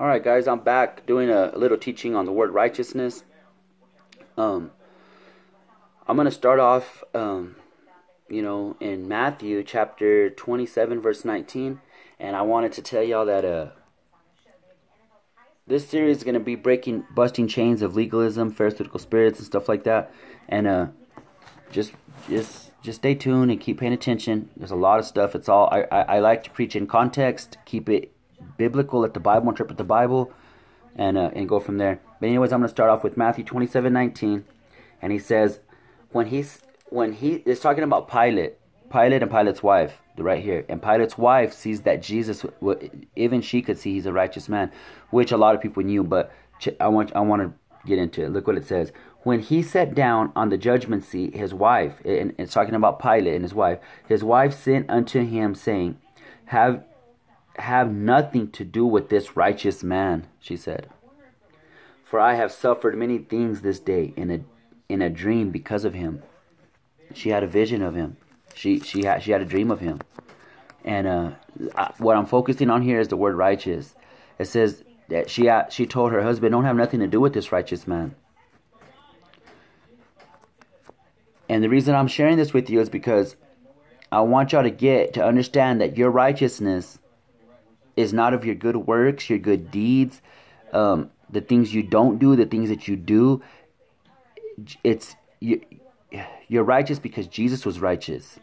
All right, guys, I'm back doing a, little teaching on the word righteousness. Um, I'm gonna start off, um, you know, in Matthew chapter 27, verse 19, and I wanted to tell y'all that uh, this series is gonna be breaking, busting chains of legalism, pharisaical spirits, and stuff like that, and uh, just, just, just stay tuned and keep paying attention. There's a lot of stuff. It's all I, I, I like to preach in context, keep it biblical, let the Bible interpret the Bible, and uh, and go from there. But anyways, I'm going to start off with Matthew 27, 19, and he says, when he's when he is talking about Pilate, Pilate and Pilate's wife, right here, and Pilate's wife sees that Jesus, even she could see he's a righteous man, which a lot of people knew. But I want I want to get into it. Look what it says. When he sat down on the judgment seat, his wife, and it's talking about Pilate and his wife, his wife sent unto him, saying, Have have nothing to do with this righteous man, she said. For I have suffered many things this day in a in a dream because of him. She had a vision of him. She she had she had a dream of him. And uh, I, what I'm focusing on here is the word righteous. It says that she she told her husband, "Don't have nothing to do with this righteous man." And the reason I'm sharing this with you is because I want y'all to get to understand that your righteousness is not of your good works, your good deeds, um, the things you don't do, the things that you do. It's you, you're righteous because Jesus was righteous.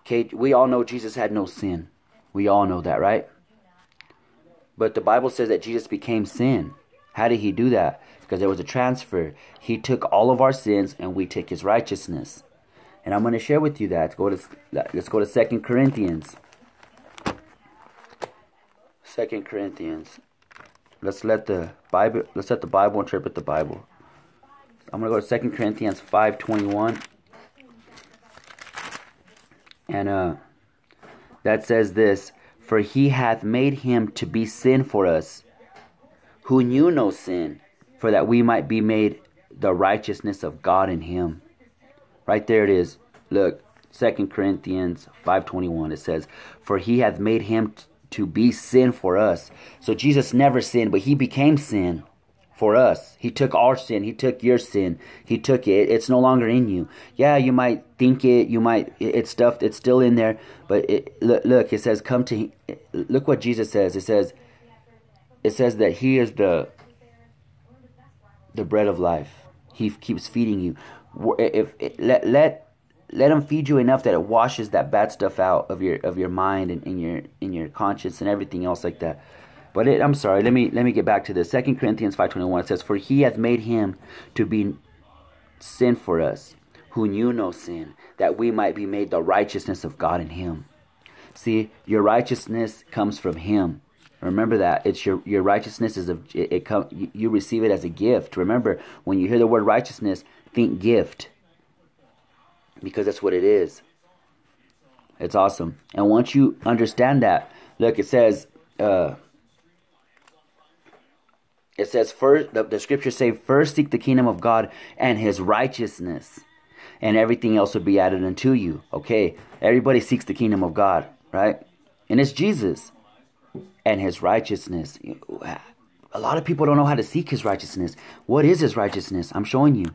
Okay, we all know Jesus had no sin. We all know that, right? But the Bible says that Jesus became sin. How did he do that? Because there was a transfer. He took all of our sins and we take his righteousness. And I'm going to share with you that. Let's go to let's go to Second Corinthians. Second Corinthians. Let's let the Bible let's let the Bible interpret the Bible. I'm gonna go to Second Corinthians five twenty one. And uh that says this For he hath made him to be sin for us, who knew no sin, for that we might be made the righteousness of God in him. Right there it is. Look, Second Corinthians 5:21 it says, "For he hath made him to be sin for us. So Jesus never sinned, but he became sin for us. He took our sin. He took your sin. He took it. It's no longer in you. Yeah, you might think it. You might. It's stuff. It's still in there. But it, look, look. It says, "Come to." Look what Jesus says. It says. It says that He is the. The bread of life. He keeps feeding you. If, if let let let them feed you enough that it washes that bad stuff out of your of your mind and in your in your conscience and everything else like that. But it, I'm sorry. Let me let me get back to this. Second Corinthians five twenty one. It says, "For He hath made him to be sin for us, who knew no sin, that we might be made the righteousness of God in Him." See, your righteousness comes from Him. Remember that it's your your righteousness is a it, it come you, you receive it as a gift. Remember when you hear the word righteousness, think gift because that's what it is. It's awesome. And once you understand that, look, it says, uh, it says first, the, the scriptures say, first seek the kingdom of God and his righteousness, and everything else will be added unto you. Okay, everybody seeks the kingdom of God, right? And it's Jesus and his righteousness. A lot of people don't know how to seek his righteousness. What is his righteousness? I'm showing you.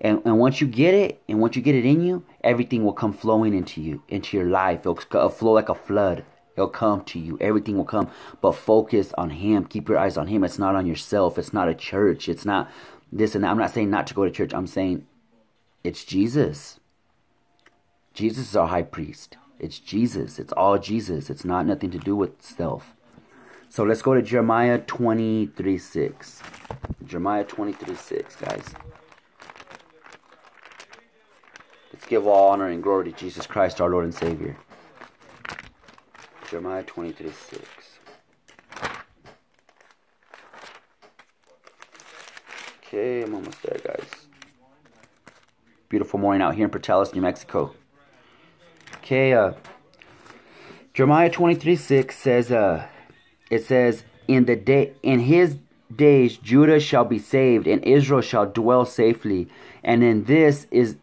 And, and once you get it, and once you get it in you, everything will come flowing into you, into your life. It'll, it'll flow like a flood. It'll come to you. Everything will come. But focus on Him. Keep your eyes on Him. It's not on yourself. It's not a church. It's not this and that. I'm not saying not to go to church. I'm saying it's Jesus. Jesus is our high priest. It's Jesus. It's all Jesus. It's not nothing to do with self. So let's go to Jeremiah 23 6. Jeremiah 23 6, guys. Give all honor and glory to Jesus Christ, our Lord and Savior. Jeremiah 23 6. Okay, I'm almost there, guys. Beautiful morning out here in Portales, New Mexico. Okay, uh, Jeremiah 23 6 says, uh, it says, in the day, in his days Judah shall be saved and Israel shall dwell safely. And in this is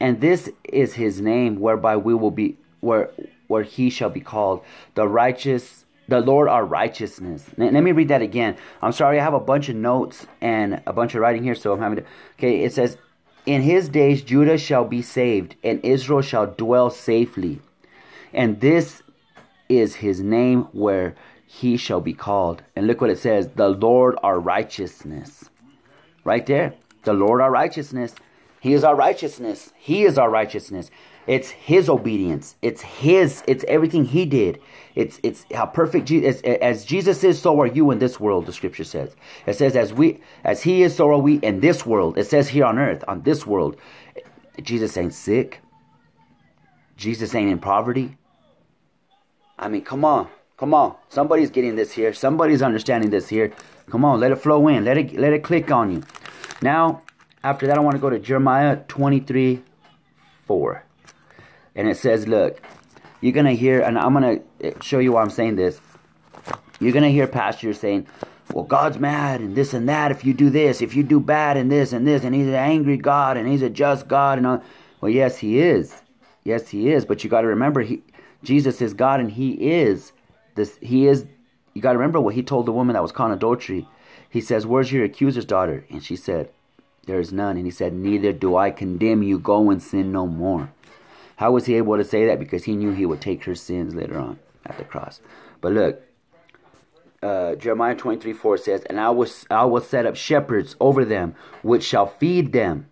and this is his name whereby we will be where where he shall be called the righteous the Lord our righteousness. Let me read that again. I'm sorry, I have a bunch of notes and a bunch of writing here, so I'm having to. Okay, it says, In his days Judah shall be saved, and Israel shall dwell safely. And this is his name where he shall be called. And look what it says the Lord our righteousness. Right there. The Lord our righteousness. He is our righteousness. He is our righteousness. It's his obedience. It's his. It's everything he did. It's it's how perfect Jesus as Jesus is, so are you in this world. The scripture says. It says as we as he is, so are we in this world. It says here on earth, on this world. Jesus ain't sick. Jesus ain't in poverty. I mean, come on. Come on. Somebody's getting this here. Somebody's understanding this here. Come on, let it flow in. Let it let it click on you. Now, after that, I want to go to Jeremiah 23, 4. And it says, look, you're going to hear, and I'm going to eh, show you why I'm saying this. You're going to hear pastors saying, well, God's mad and this and that if you do this, if you do bad and this and this, and he's an angry God and he's a just God and all. Well, yes, he is. Yes, he is. But you got to remember, he, Jesus is God and he is this. He is. You got to remember what he told the woman that was caught in adultery. He says, "Where's your accuser's daughter?" And she said, "There is none." And he said, "Neither do I condemn you. Go and sin no more." How was he able to say that? Because he knew he would take her sins later on at the cross. But look, uh, Jeremiah 23 4 says, And I will, I will set up shepherds over them, which shall feed them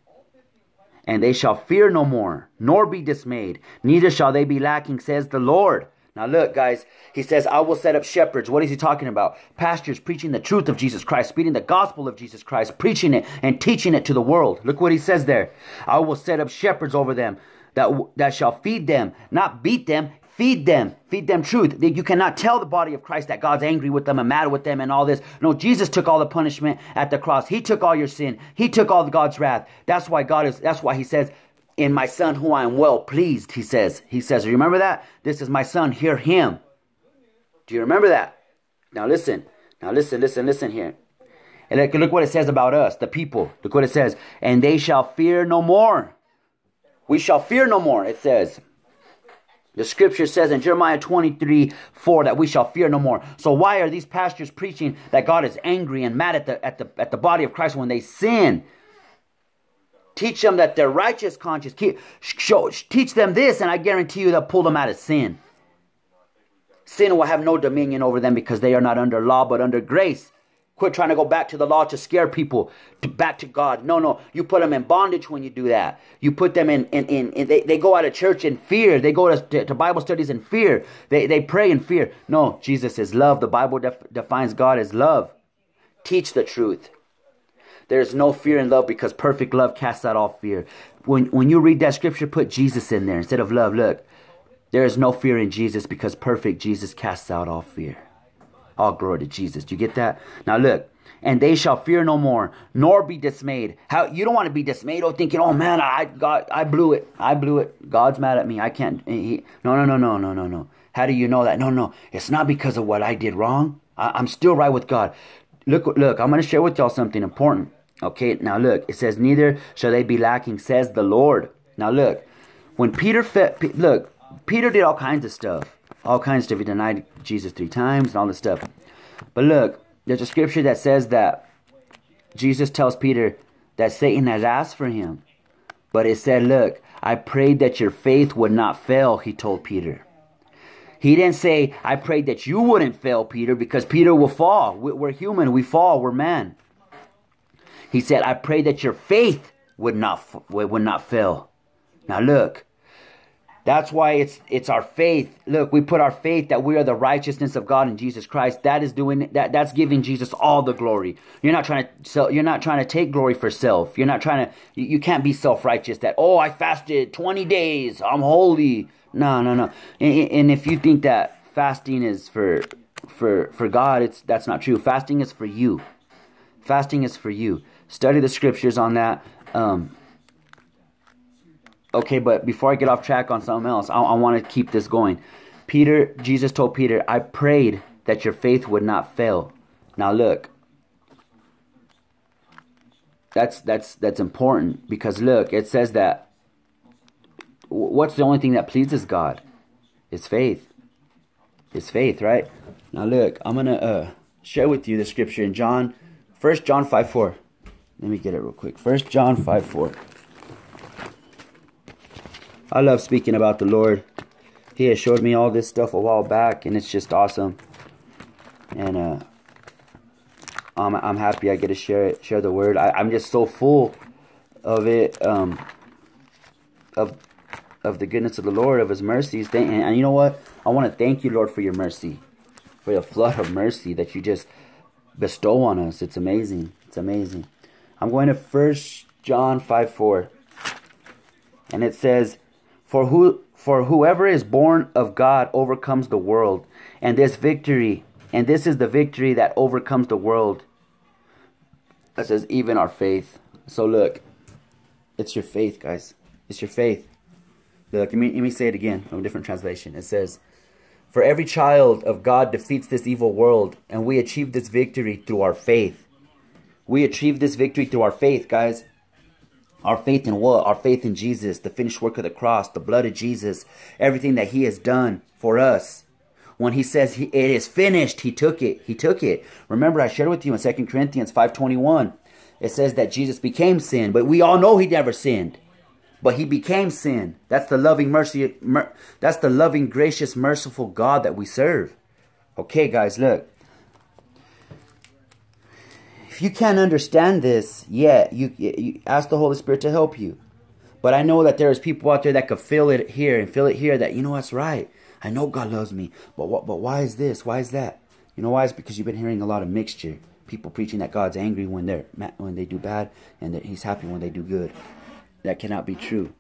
and they shall fear no more, nor be dismayed, neither shall they be lacking, says the Lord. Now, look, guys, he says, I will set up shepherds. What is he talking about? Pastors preaching the truth of Jesus Christ, speaking the gospel of Jesus Christ, preaching it and teaching it to the world. Look what he says there. I will set up shepherds over them that, that shall feed them, not beat them, Feed them. Feed them truth. You cannot tell the body of Christ that God's angry with them and mad with them and all this. No, Jesus took all the punishment at the cross. He took all your sin. He took all God's wrath. That's why God is, that's why he says, in my son who I am well pleased, he says. He says, remember that? This is my son, hear him. Do you remember that? Now listen. Now listen, listen, listen here. And look, look what it says about us, the people. Look what it says. And they shall fear no more. We shall fear no more, it says. The scripture says in Jeremiah 23 4 that we shall fear no more. So why are these pastors preaching that God is angry and mad at the at the at the body of Christ when they sin? Teach them that they're righteous conscience. Teach them this, and I guarantee you they'll pull them out of sin. Sin will have no dominion over them because they are not under law but under grace. Quit trying to go back to the law to scare people to back to God. No, no. You put them in bondage when you do that. You put them in, in, in, in they, they go out of church in fear. They go to, to, Bible studies in fear. They, they pray in fear. No, Jesus is love. The Bible def, defines God as love. Teach the truth. There is no fear in love because perfect love casts out all fear. When, when you read that scripture, put Jesus in there instead of love. Look, there is no fear in Jesus because perfect Jesus casts out all fear. All glory to Jesus. Do you get that? Now look, and they shall fear no more, nor be dismayed. How you don't want to be dismayed, oh, thinking, oh man, I got, I blew it, I blew it. God's mad at me. I can't. He, no, no, no, no, no, no, no. How do you know that? No, no, it's not because of what I did wrong. I, I'm still right with God. Look, look. I'm going to share with y'all something important. Okay, now look. It says, neither shall they be lacking, says the Lord. Now look, when Peter look, Peter did all kinds of stuff all kinds of stuff. He denied Jesus three times and all this stuff. But look, there's a scripture that says that Jesus tells Peter that Satan has asked for him. But it said, Look, I prayed that your faith would not fail, he told Peter. He didn't say, I prayed that you wouldn't fail, Peter, because Peter will fall. We're human, we fall, we're man. He said, I pray that your faith would not, would not fail. Now look, that's why it's it's our faith. Look, we put our faith that we are the righteousness of God in Jesus Christ. That is doing that. That's giving Jesus all the glory. You're not trying to sell. You're not trying to take glory for self. You're not trying to. You, you can't be self righteous. That oh, I fasted 20 days. I'm holy. No, no, no. And, and if you think that fasting is for for for God, it's that's not true. Fasting is for you. Fasting is for you. Study the scriptures on that. Um, okay, but before I get off track on something else, I, I want to keep this going. Peter, Jesus told Peter, I prayed that your faith would not fail. Now look, that's that's that's important because look, it says that what's the only thing that pleases God? Is faith. His faith, right? Now look, I'm gonna uh, share with you the scripture in John, First John five four. Let me get it real quick. First John five four. I love speaking about the Lord. He has showed me all this stuff a while back, and it's just awesome. And uh, I'm I'm happy I get to share it, share the word. I, I'm just so full of it, um, of of the goodness of the Lord, of His mercies. And, and you know what? I want to thank you, Lord, for your mercy, for your flood of mercy that you just bestow on us. It's amazing. It's amazing. I'm going to First John 5 4. And it says, For who for whoever is born of God overcomes the world, and this victory, and this is the victory that overcomes the world. That says even our faith. So look, it's your faith, guys. It's your faith. Look, let me, let me say it again from a different translation. It says, For every child of God defeats this evil world, and we achieve this victory through our faith. We achieve this victory through our faith, guys. Our faith in what? Our faith in Jesus, the finished work of the cross, the blood of Jesus, everything that He has done for us. When He says he, it is finished, He took it. He took it. Remember, I shared with you in 2 Corinthians 5.21. It says that Jesus became sin, but we all know He never sinned. But He became sin. That's the loving mercy. Mer, that's the loving, gracious, merciful God that we serve. Okay, guys, look if you can't understand this yet, you, you ask the Holy Spirit to help you. But I know that there's people out there that could feel it here and feel it here that, you know, that's right. I know God loves me. But what, but why is this? Why is that? You know why? It's because you've been hearing a lot of mixture. People preaching that God's angry when they're when they do bad and that he's happy when they do good. That cannot be true.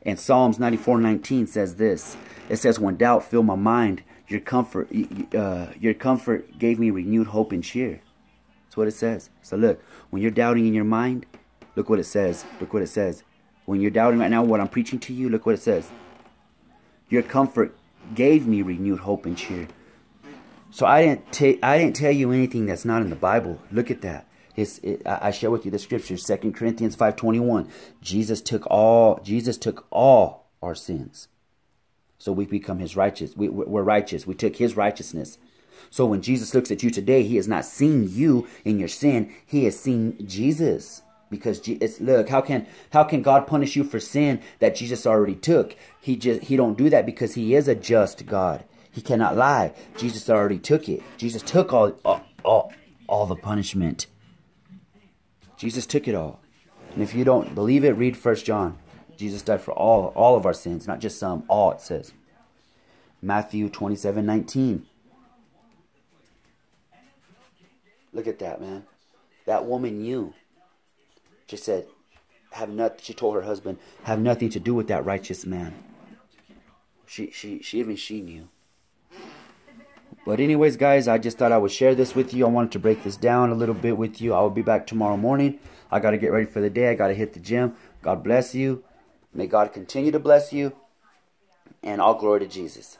And Psalms 94:19 says this. It says, "When doubt filled my mind, your comfort, uh, your comfort gave me renewed hope and cheer." That's what it says. So look, when you're doubting in your mind, look what it says. Look what it says. When you're doubting right now what I'm preaching to you, look what it says. Your comfort gave me renewed hope and cheer. So I didn't I didn't tell you anything that's not in the Bible. Look at that. It, I share with you the scripture, Second Corinthians 5.21. Jesus took all Jesus took all our sins. So we become his righteous. We, we're righteous. We took his righteousness. So when Jesus looks at you today, he has not seen you in your sin. He has seen Jesus. Because it's look, how can how can God punish you for sin that Jesus already took? He just he don't do that because he is a just God. He cannot lie. Jesus already took it. Jesus took all all, all, all the punishment. Jesus took it all. And if you don't believe it, read First John. Jesus died for all all of our sins, not just some, all it says. Matthew 27, 19. Look at that, man. That woman knew. She said, have nothing, she told her husband, have nothing to do with that righteous man. She, she, she, even she knew. But anyways, guys, I just thought I would share this with you. I wanted to break this down a little bit with you. I will be back tomorrow morning. I got to get ready for the day. I got to hit the gym. God bless you. May God continue to bless you. And all glory to Jesus.